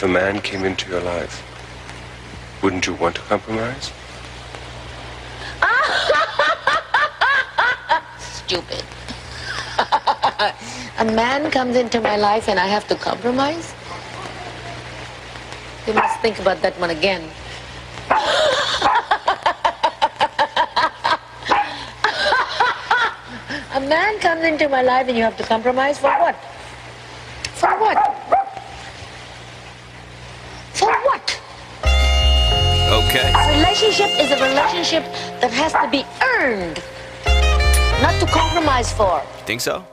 If a man came into your life, wouldn't you want to compromise? Stupid. a man comes into my life and I have to compromise? You must think about that one again. a man comes into my life and you have to compromise for what? For what? Okay. A relationship is a relationship that has to be earned, not to compromise for. Think so?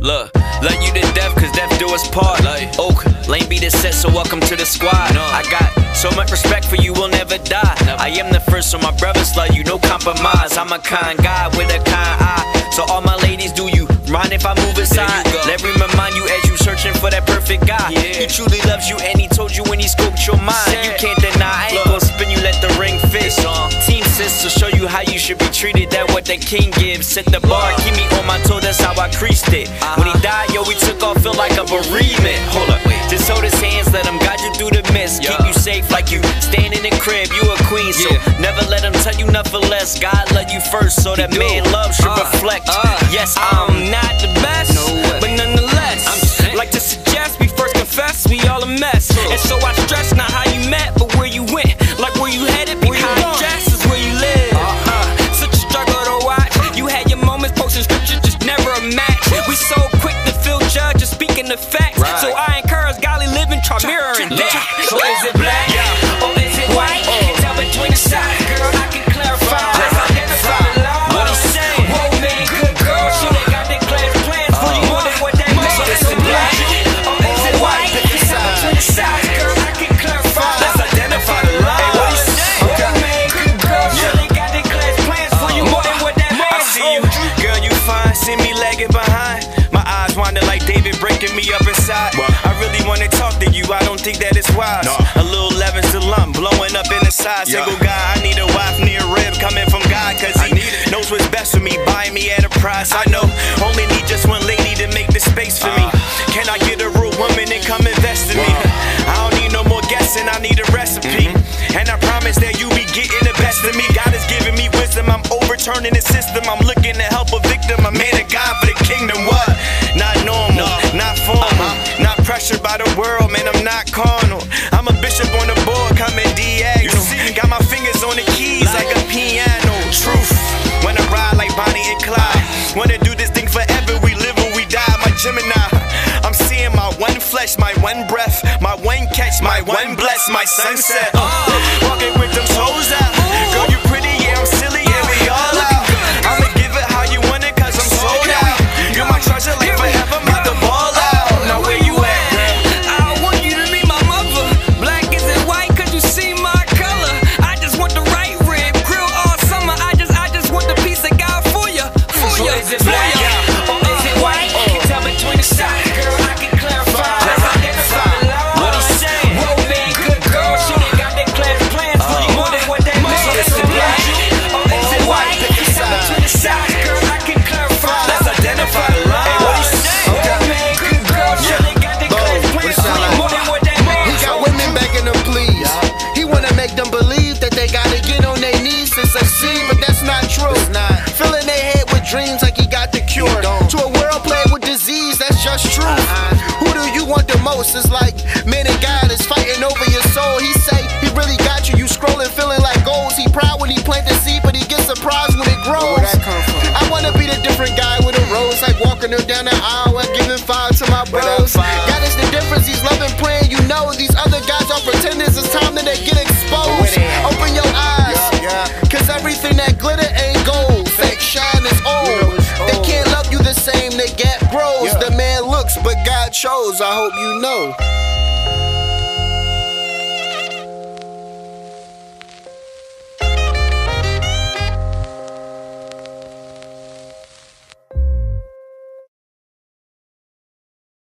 Look, love you to death, cause death do us part. Like, Oak, lane be the set, so welcome to the squad. I got so much respect for you, we'll never die. I am the first, so my brothers love you, no compromise. I'm a kind guy with a kind eye. So all my ladies, do you mind if I move aside? Let me remind you as you searching for that perfect guy. He truly loves you, and he told That the king gives. Set the bar, keep me on my toe, that's how I creased it. When he died, yo, we took off, feel like a bereavement. Hold up, just hold his hands, let him guide you through the mist. Keep you safe like you stand in the crib, you a queen, so never let him tell you nothing less. God love you first, so that man love should reflect. Yes, I'm not the best, but nonetheless, mirroring that. So is it black or is it white? Tell between the sides, girl, I can clarify. Let's identify the. What I'm saying, whoa man, good girl, they got their plans for you. More than what they mean. So is it black or is it white? Tell between the sides, girl, I can clarify. Let's identify the line. What I'm saying, whoa man, good girl, she they got their class plans for you. More than what they. Oh. I see you, girl, you fine. See me lagging behind. My eyes like David breaking me up inside. I really wanna talk to you, I don't think that it's wise. A little levin's the lump, blowing up in the side. Single guy, I need a wife near rib coming from God, cause he knows what's best for me, buying me at a price. I know, only need just one lady to make the space for me. Can I get a real woman and come invest in me? I don't need no more guessing, I need a recipe. And I promise that you be getting the best of me. God is giving me wisdom, I'm overturning the system. I'm looking to help a victim, a man of God for the kingdom. Not carnal. I'm a bishop on the board, coming diagonal. Got my fingers on the keys like a piano. Truth, when I ride like Bonnie and Clyde. Wanna do this thing forever, we live or we die. My Gemini, I'm seeing my one flesh, my one breath, my one catch, my one bless, my sunset. Uh, walking with them toes out. Girl, you Is it black or is it white? Tell between the sides, girl. I can clarify. Identify. What he saying? Whoa, man, good girl. She done got class plans. More than what they mean. Is it black or is it white? Tell between the sides, girl. I can clarify. Let's identify the line. What he saying? Whoa, man, good girl. She done got their class plans for you. More than what they mean. He got women begging to please. He wanna make them believe that they gotta get on their knees to succeed, but that's not true. Filling most? It's like man and God is fighting over your soul. He say he really got you. You scrolling, feeling like goals. He proud when he plant the seed, but he gets surprised when it grows. I wanna be the different guy with a rose, like walking her down the aisle and giving five to my bros. God is the difference. He's loving, praying. You know these other guys are pretenders. It's time that they get exposed. Open your eyes, cause everything that glitter ain't gold. Fake shine is old. They can't love you the same. The gap grows. The but God chose. I hope you know.